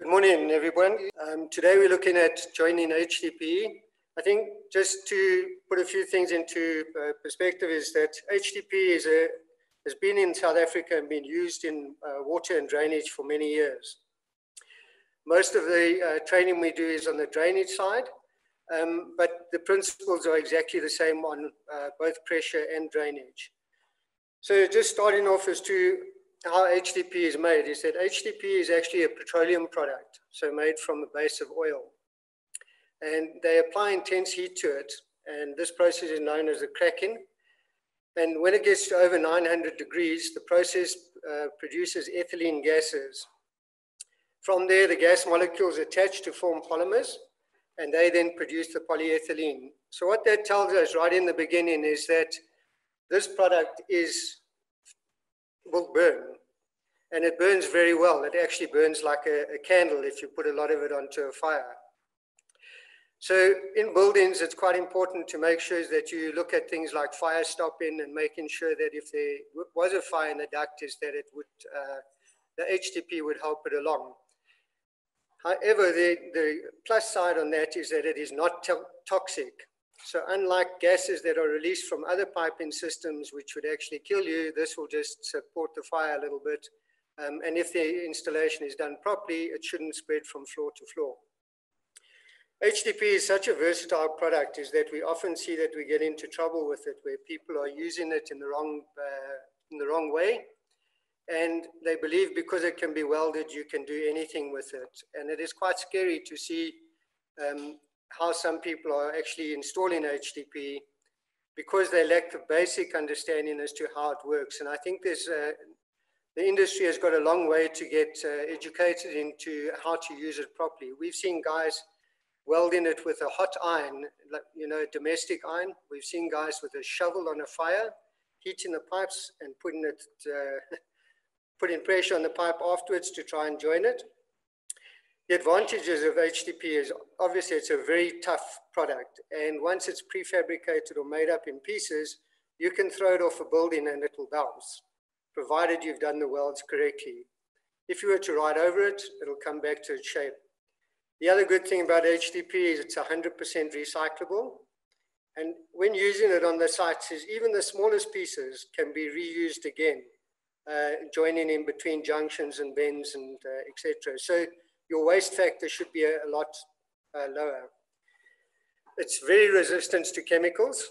Good morning, everyone. Um, today we're looking at joining HDPE. I think just to put a few things into uh, perspective is that HDPE is a, has been in South Africa and been used in uh, water and drainage for many years. Most of the uh, training we do is on the drainage side, um, but the principles are exactly the same on uh, both pressure and drainage. So just starting off as to how HDP is made is that HDP is actually a petroleum product, so made from a base of oil. And they apply intense heat to it, and this process is known as the cracking. And when it gets to over 900 degrees, the process uh, produces ethylene gases. From there, the gas molecules attach to form polymers, and they then produce the polyethylene. So what that tells us right in the beginning is that this product is will burn and it burns very well. It actually burns like a, a, candle if you put a lot of it onto a fire. So in buildings, it's quite important to make sure that you look at things like fire stopping and making sure that if there was a fire in the duct is that it would, uh, the HDP would help it along. However, the, the plus side on that is that it is not to toxic. So unlike gases that are released from other piping systems, which would actually kill you, this will just support the fire a little bit. Um, and if the installation is done properly, it shouldn't spread from floor to floor. HDP is such a versatile product is that we often see that we get into trouble with it where people are using it in the wrong, uh, in the wrong way. And they believe because it can be welded, you can do anything with it. And it is quite scary to see um, how some people are actually installing HDP because they lack the basic understanding as to how it works. And I think there's uh, the industry has got a long way to get uh, educated into how to use it properly. We've seen guys welding it with a hot iron, like, you know, domestic iron. We've seen guys with a shovel on a fire, heating the pipes and putting it, uh, putting pressure on the pipe afterwards to try and join it. The advantages of HDP is obviously it's a very tough product. And once it's prefabricated or made up in pieces, you can throw it off a building and it will bounce, provided you've done the welds correctly. If you were to ride over it, it'll come back to its shape. The other good thing about HDP is it's 100% recyclable. And when using it on the sites is even the smallest pieces can be reused again, uh, joining in between junctions and bends and uh, etc. So your waste factor should be a, a lot uh, lower. It's very resistant to chemicals.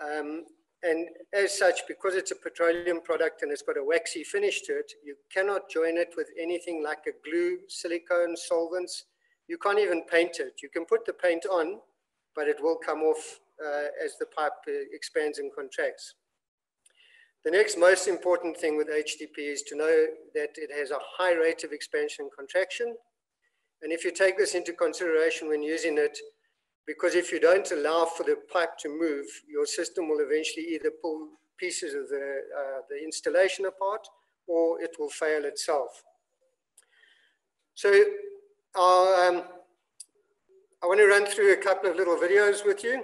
Um, and as such, because it's a petroleum product and it's got a waxy finish to it, you cannot join it with anything like a glue, silicone, solvents. You can't even paint it. You can put the paint on, but it will come off uh, as the pipe uh, expands and contracts. The next most important thing with HDP is to know that it has a high rate of expansion and contraction and if you take this into consideration when using it, because if you don't allow for the pipe to move, your system will eventually either pull pieces of the, uh, the installation apart or it will fail itself. So um, I want to run through a couple of little videos with you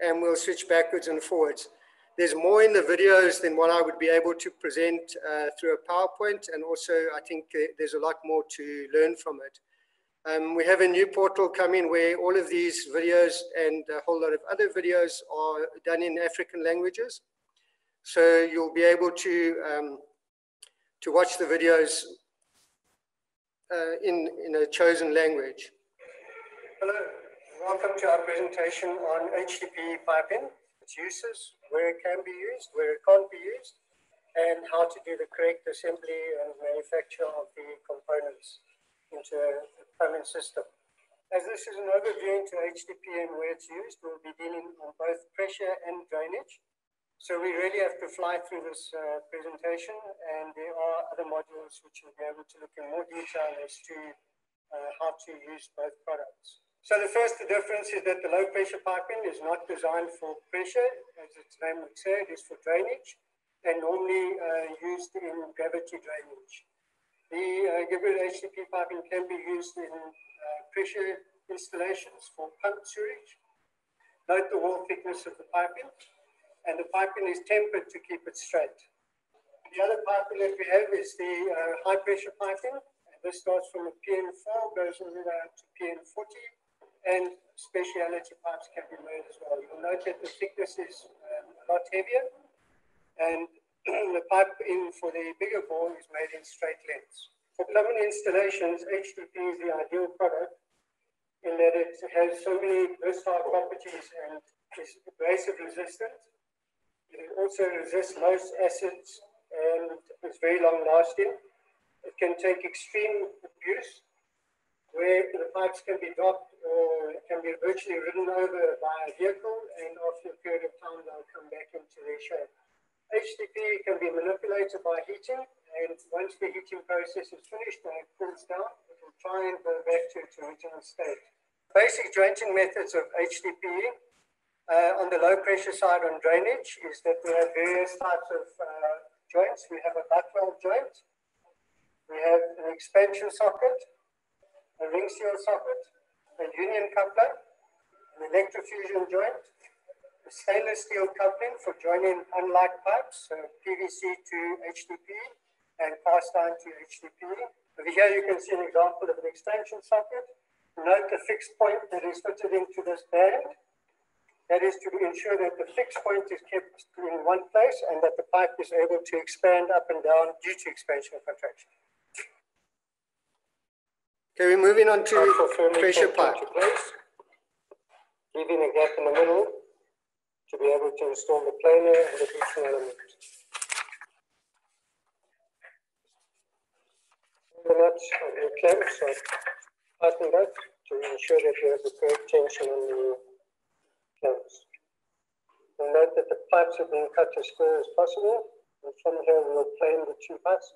and we'll switch backwards and forwards. There's more in the videos than what I would be able to present uh, through a PowerPoint and also I think uh, there's a lot more to learn from it. Um, we have a new portal coming where all of these videos and a whole lot of other videos are done in African languages. So you'll be able to, um, to watch the videos uh, in, in a chosen language. Hello, welcome to our presentation on HDPE piping, its uses, where it can be used, where it can't be used, and how to do the correct assembly and manufacture of the components into plumbing system. As this is an overview into HDP and where it's used, we'll be dealing on both pressure and drainage. So we really have to fly through this uh, presentation and there are other modules which you'll be able to look in more detail as to uh, how to use both products. So the first difference is that the low pressure piping is not designed for pressure, as its name would say, it is for drainage and normally uh, used in gravity drainage. The uh, HDP piping can be used in uh, pressure installations for pump sewage. Note the wall thickness of the piping, and the piping is tempered to keep it straight. The other piping that we have is the uh, high pressure piping, this starts from a PN4, goes all the way up to PN40, and speciality pipes can be made as well. You'll note that the thickness is um, a lot heavier, and the pipe in for the bigger bore is made in straight lengths. For plumbing installations, HDP is the ideal product in that it has so many versatile properties and is abrasive resistant. It also resists most acids and is very long lasting. It can take extreme abuse where the pipes can be dropped or can be virtually ridden over by a vehicle and after a period of time they'll come back into their shape. HDP can be manipulated by heating and once the heating process is finished and it cools down, it will try and go back to its original state. Basic jointing methods of HDP uh, on the low pressure side on drainage is that we have various types of uh, joints. We have a butt weld joint, we have an expansion socket, a ring seal socket, a union coupler, an electrofusion joint, stainless steel coupling for joining unlike pipes, so PVC to HDP and cast iron to HDP. Over here you can see an example of an extension socket. Note the fixed point that is fitted into this band. That is to ensure that the fixed point is kept in one place and that the pipe is able to expand up and down due to expansion and contraction. Okay, we're moving on to pressure pipe. leaving a gap in the middle to be able to install the planer and the heating element. The nuts of the clamps are tightened up to ensure that you have the correct tension on the clamps. And note that the pipes have been cut as square as possible. And from here we'll plane the two pipes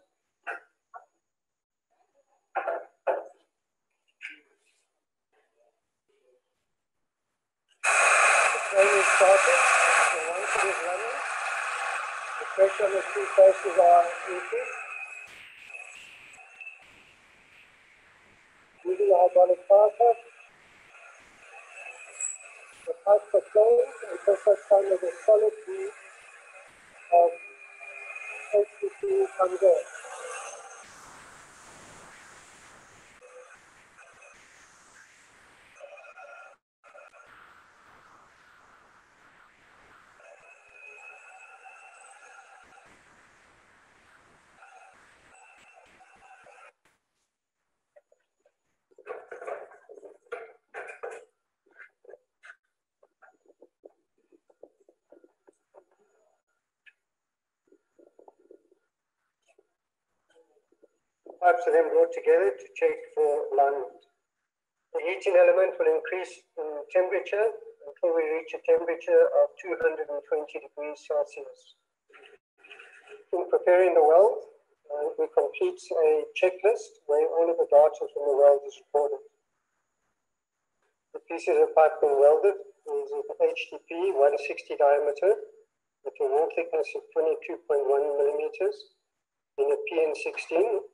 started, the once it is running, the pressure on the two faces are increased. Using the hydraulic power the pipes are closed until such time as a solid bead of HDP comes out. Pipes are then brought together to check for alignment. The heating element will increase in temperature until we reach a temperature of 220 degrees Celsius. In preparing the weld, uh, we complete a checklist where all of the data from the weld is recorded. The pieces of pipe being welded is an HDP 160 diameter with a wall thickness of 22.1 millimeters in a PN16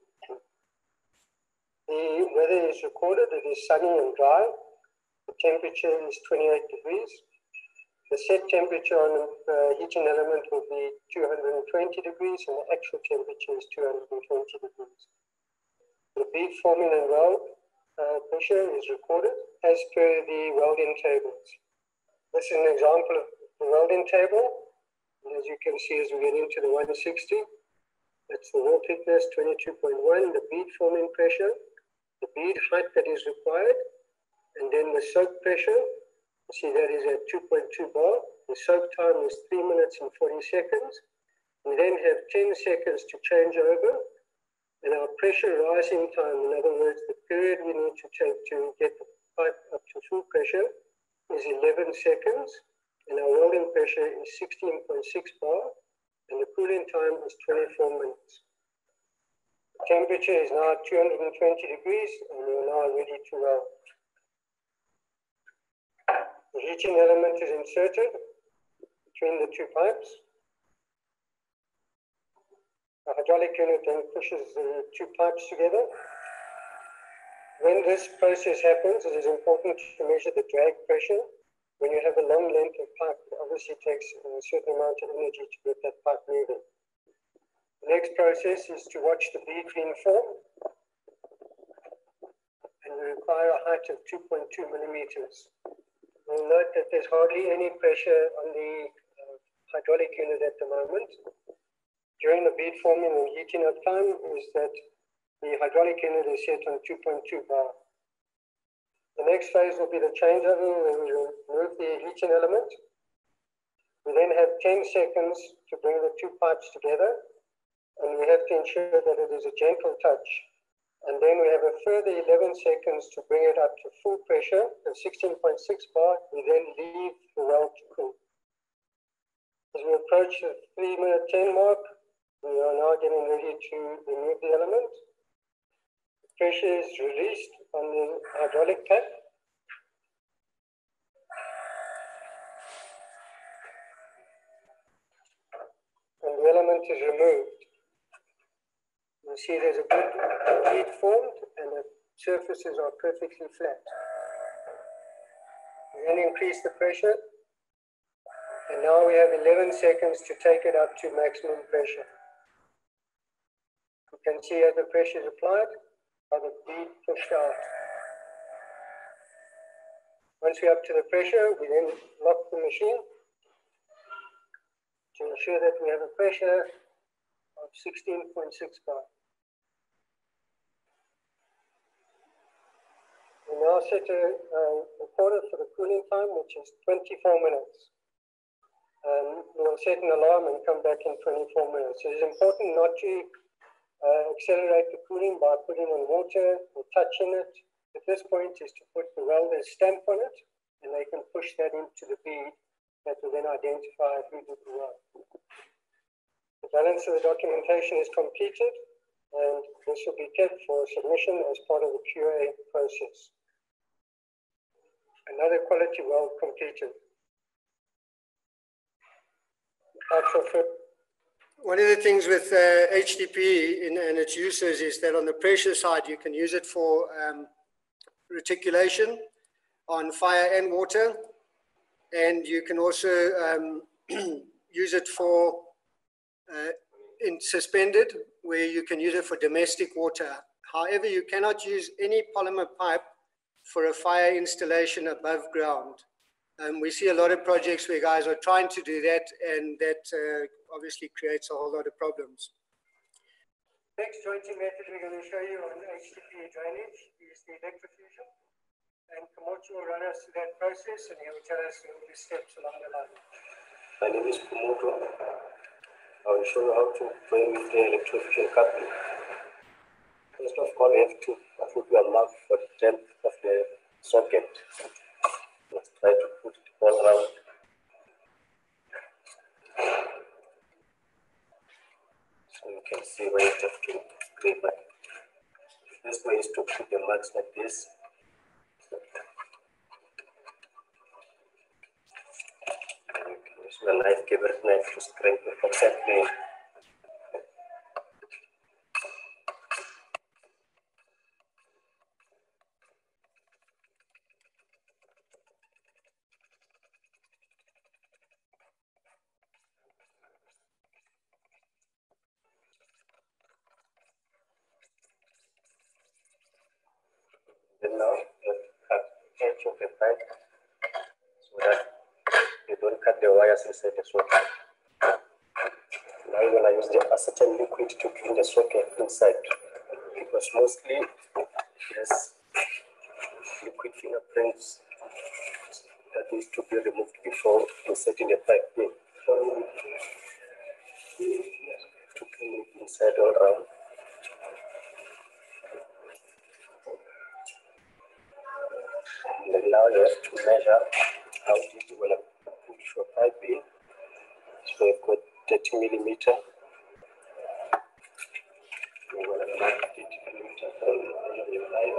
the weather is recorded, it is sunny and dry. The temperature is 28 degrees. The set temperature on the uh, heating element will be 220 degrees and the actual temperature is 220 degrees. The bead forming and weld uh, pressure is recorded as per the welding tables. This is an example of the welding table. And as you can see, as we get into the 160, that's the wall thickness, 22.1, the bead forming pressure, the bead height that is required, and then the soak pressure. See that is at 2.2 bar. The soak time is 3 minutes and 40 seconds. We then have 10 seconds to change over. And our pressure rising time, in other words, the period we need to take to get the pipe up to full pressure is 11 seconds. And our welding pressure is 16.6 bar. And the cooling time is 24 minutes. Temperature is now 220 degrees and we are now ready to weld. The heating element is inserted between the two pipes. The hydraulic unit then pushes the two pipes together. When this process happens, it is important to measure the drag pressure. When you have a long length of pipe, it obviously takes a certain amount of energy to get that pipe moving. The next process is to watch the bead being formed. and we require a height of 2.2 millimeters. We'll note that there's hardly any pressure on the uh, hydraulic unit at the moment. During the bead forming and heating up time is that the hydraulic unit is set on 2.2 bar. The next phase will be the changeover where we remove the heating element. We then have 10 seconds to bring the two pipes together and we have to ensure that it is a gentle touch. And then we have a further 11 seconds to bring it up to full pressure at 16.6 bar. We then leave the well to cool. As we approach the 3 minute 10 mark, we are now getting ready to remove the element. Pressure is released on the hydraulic cap. And the element is removed. You see there's a good bead formed and the surfaces are perfectly flat. We then increase the pressure and now we have 11 seconds to take it up to maximum pressure. You can see as the pressure is applied, how the bead pushed out. Once we're up to the pressure, we then lock the machine to ensure that we have a pressure of 16.6 bar. Now set a, a recorder for the cooling time, which is 24 minutes. We'll set an alarm and come back in 24 minutes. It's important not to uh, accelerate the cooling by putting on water or touching it. At this point is to put the welder's stamp on it, and they can push that into the bead that will then identify who did the work. The balance of the documentation is completed, and this will be kept for submission as part of the QA process. Another quality well completed. One of the things with uh, HDP in, and its uses is that on the pressure side, you can use it for um, reticulation on fire and water. And you can also um, use it for uh, in suspended, where you can use it for domestic water. However, you cannot use any polymer pipe for a fire installation above ground. Um, we see a lot of projects where guys are trying to do that, and that uh, obviously creates a whole lot of problems. Next jointing method we're going to show you on HDP drainage is the electrofusion. And Komocho will run us through that process, and he will tell us all the steps along the line. My name is Komoto. I will show you how to drain with the electrofusion coupling. All, we have to put your mark for the depth of the socket. Let's try to put it all around. So you can see where you have to grip it. First way is to put the marks like this. You can use the knife, give it knife to scrape it exactly Then now you cut pipe so that you don't cut the wires inside the socket. Now you're gonna use the acetate liquid to clean the socket inside because mostly there's liquid fingerprints that needs to be removed before inserting the pipe in. To clean it inside all around. Have to measure how deep you want to push your pipe in. So you've got 30 millimeter. You want to mark 30 millimeter from the pipe.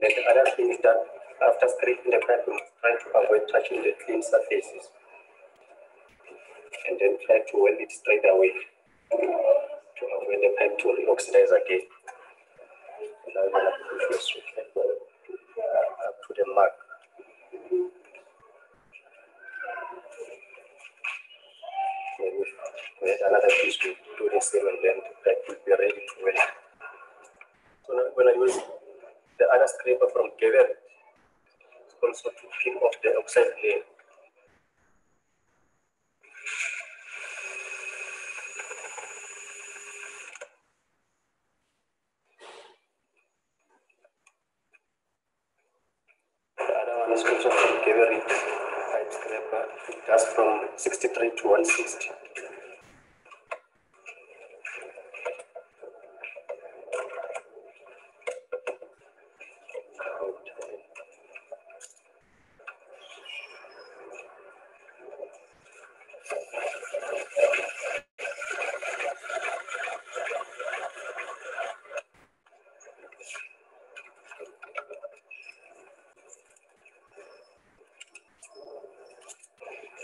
Then the other thing is that after scraping the pipe, you must try to avoid touching the clean surfaces. And then try to weld it straight away to avoid the pipe to reoxidize again. Now you're gonna push your uh, socket up to the mark. Maybe we like this, we do the same and then that will be ready to weld. So now when I use the other scraper from Geberit, also to peel off the oxide layer. The other one Geberit pipe scraper, just from 63 to 160.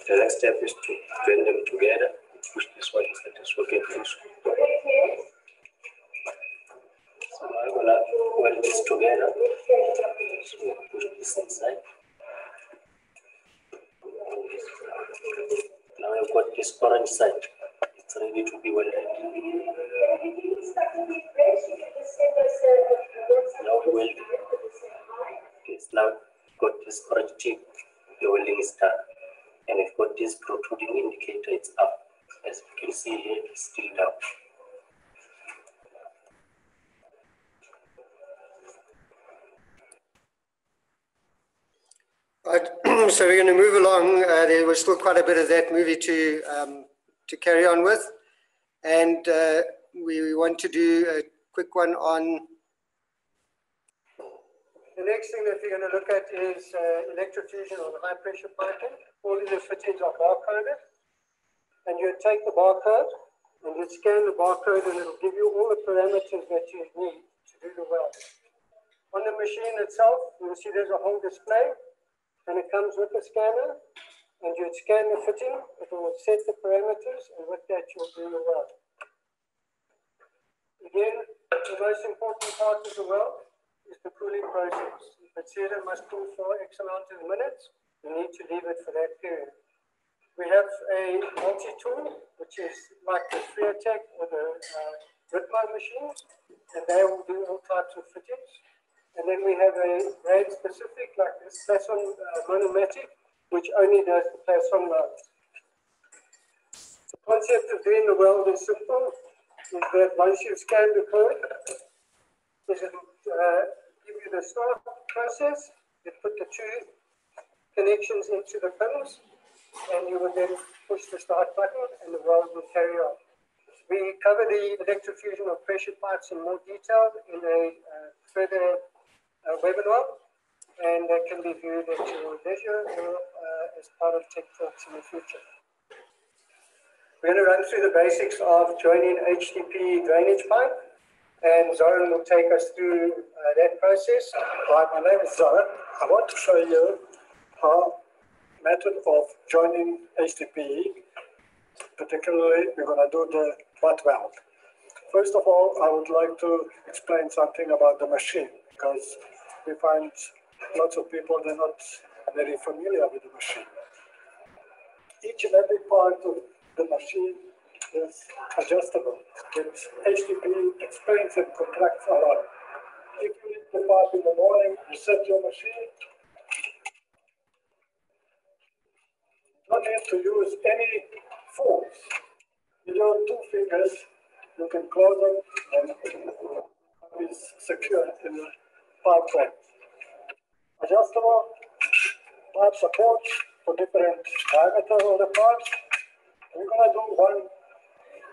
The next step is to join them together, push this one inside the socket and screw. So I'm gonna weld this together. So push this inside. Now Orange side. It's ready to be welded. Now we weld. Okay, now got this orange tip. The welding is done and we've got this protruding indicator, it's up. As you can see here, it's still down. Right, so we're going to move along. Uh, there was still quite a bit of that movie to um, to carry on with, and uh, we want to do a quick one on. The next thing that we're going to look at is uh, electrofusion on high pressure piping. All of the fittings are barcoded, and you take the barcode and you scan the barcode, and it'll give you all the parameters that you need to do the weld. On the machine itself, you'll see there's a whole display and it comes with a scanner and you scan the fitting, it will set the parameters and with that you'll do the weld. Again, the most important part of the weld is the cooling process. Says it must cool for X amount of minutes, you need to leave it for that period. We have a multi-tool, which is like the Friatec or the uh, Ritmo machines, and they will do all types of fittings. And then we have a grade specific, like this Plasson uh, Monomatic, which only does the Plasson loads. The concept of doing the weld is simple, is that once you scan the code, it uh, give you the start process, you put the two connections into the pins, and you will then push the start button and the weld will carry on. We cover the electrofusion of pressure pipes in more detail in a uh, further webinar, and that can be viewed at your leisure or uh, as part of Tech Talks in the future. We're going to run through the basics of joining HDP drainage pipe, and Zoran will take us through uh, that process. Hi, my name is Zoran. I want to show you how method of joining HDPE, particularly we're going to do the butt weld. First of all, I would like to explain something about the machine because we find lots of people they're not very familiar with the machine. Each and every part of the machine is adjustable. It's HDPE expands and contracts a lot. If you need the part in the morning, you your machine. Don't need to use any force. With your two fingers, you can close them and it's secure in the pipe frame. Adjustable pipe support for different diameter of the parts. We're gonna do one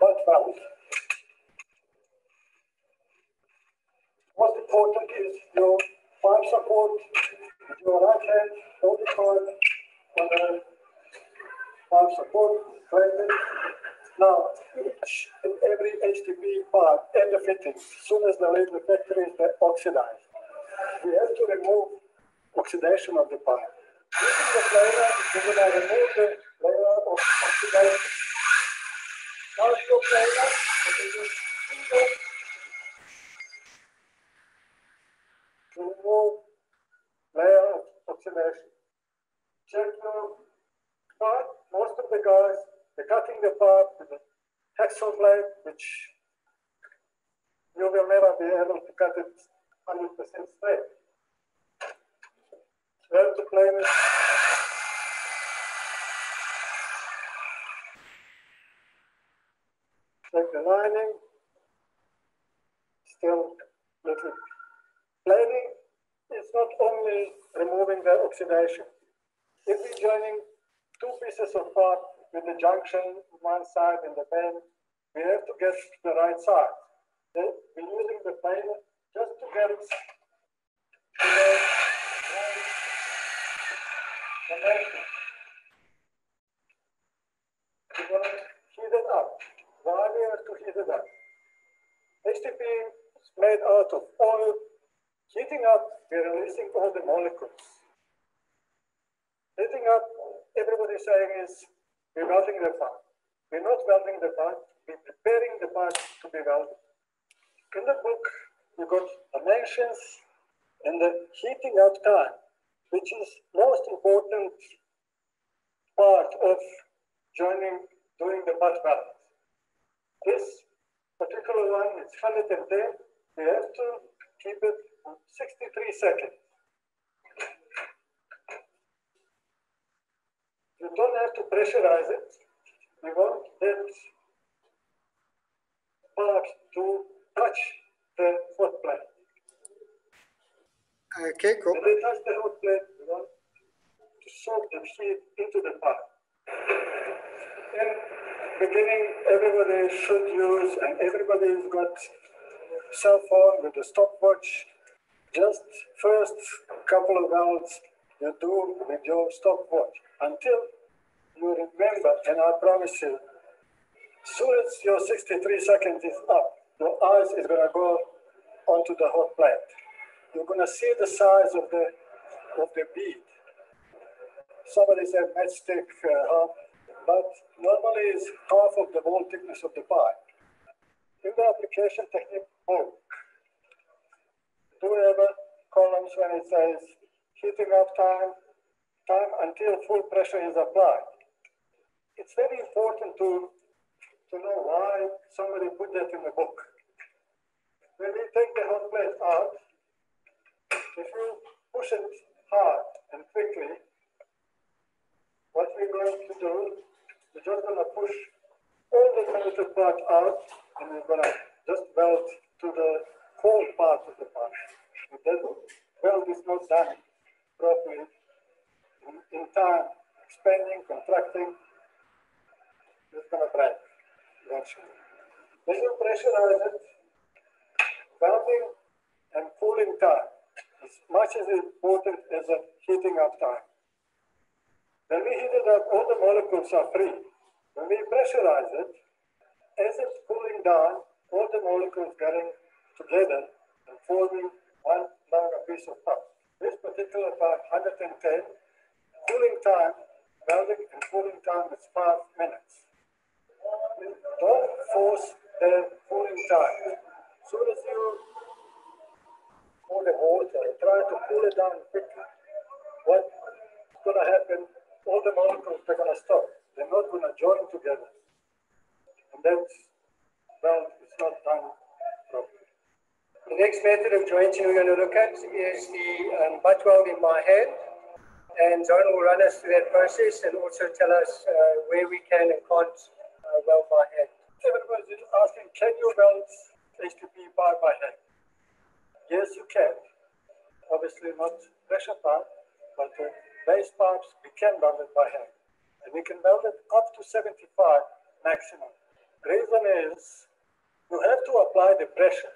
butt weld. Most important is your pipe support with your right hand, hold the cord on the pipe support, clamp. Now, each and every HDP part and the fitting, as soon as the factory, they oxidize. We have to remove oxidation of the pipe. Using the planer, we're going to remove the layer of oxidation. Now your finger to remove layer of oxidation. Check your part. Most of the guys, they're cutting the part with a hacksaw blade, which you will never be able to cut it 100% straight. Have to plane it. Take the lining, still little planing is not only removing the oxidation. If we're joining two pieces of part with the junction one side and the bend, we have to get to the right side. Then we're using the planer just to get the right dimension. We're to heat it up. Have to heat it up? HDP is made out of oil. Heating up, we're releasing all the molecules. Heating up, everybody's saying is we're melting the part. We're not welding the part, we're preparing the part to be welded. In the book, you got dimensions and the heating up time, which is most important part of joining, doing the part balance. This particular one is 110. We have to keep it 63 seconds. You don't have to pressurize it. We want that part to touch the hot plate. Uh, okay, cool. When they touch the hot plate, we want to soak the heat into the part. In beginning, everybody should use, and everybody's got cell phone with a stopwatch. Just first couple of hours, you do with your stopwatch until you remember, and I promise you, soon as your 63 seconds is up, your eyes is gonna go onto the hot plate. You're gonna see the size of the of the bead. Somebody said matchstick, uh, but normally it's half of the wall thickness of the pipe. In the application technique book, do you have columns when it says heating up time, time until full pressure is applied. It's very important to, to know why somebody put that in the book. When we take the hot plate out, if you push it hard and quickly, what we're going to do, we're just going to push all the melted part out and we're going to just weld to the cold part of the part. If that weld is not done properly, in, in time, expanding, contracting, it's going to break you pressurize it, welding and cooling time is much as important as the heating up time. When we heat it up, all the molecules are free. When we pressurize it, as it's cooling down, all the molecules getting together and forming one longer piece of puff. This particular part, 110, cooling time, welding and cooling time is five minutes. Don't force the cooling time. As soon as you pour the water try to cool it down quickly, what's going to happen? All the molecules are going to stop. They're not going to join together. And that's, well, it's not done properly. The next method of jointing we're going to look at is the um, butt weld in my hand. And John will run us through that process and also tell us uh, where we can and can't weld by hand. Everybody is asking, can you weld HDP by hand? Yes, you can. Obviously not pressure pipe, but the base pipes, we can weld it by hand. And we can weld it up to 75 maximum. Reason is, you have to apply the pressure.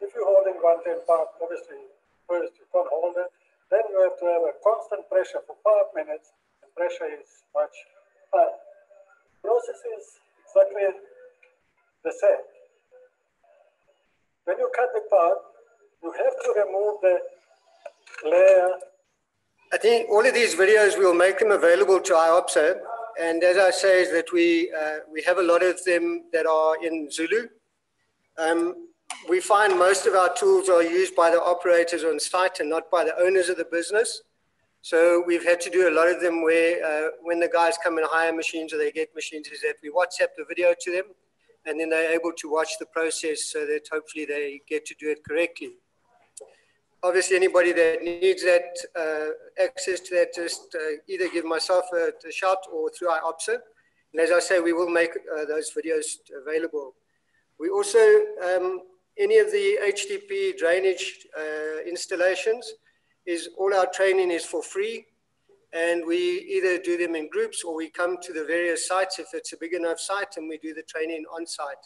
If you're holding 110 pipe, obviously first you can't hold it, then you have to have a constant pressure for five minutes, and pressure is much higher. Process is exactly the same. When you cut the part, you have to remove the layer. I think all of these videos, we'll make them available to IOPSA. And as I say, is that we, uh, we have a lot of them that are in Zulu. Um, we find most of our tools are used by the operators on site and not by the owners of the business. So we've had to do a lot of them where uh, when the guys come and hire machines or they get machines is that we WhatsApp the video to them and then they're able to watch the process so that hopefully they get to do it correctly. Obviously, anybody that needs that uh, access to that, just uh, either give myself a, a, shout or through our IOPSA. And as I say, we will make uh, those videos available. We also, um, any of the HDP drainage uh, installations, is all our training is for free and we either do them in groups or we come to the various sites if it's a big enough site and we do the training on site.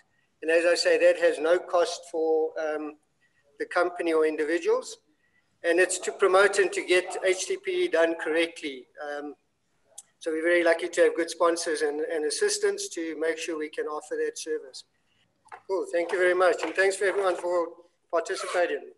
And as I say, that has no cost for um, the company or individuals. And it's to promote and to get HDPE done correctly. Um, so we're very lucky to have good sponsors and, and assistants to make sure we can offer that service. Cool, thank you very much. And thanks for everyone for participating.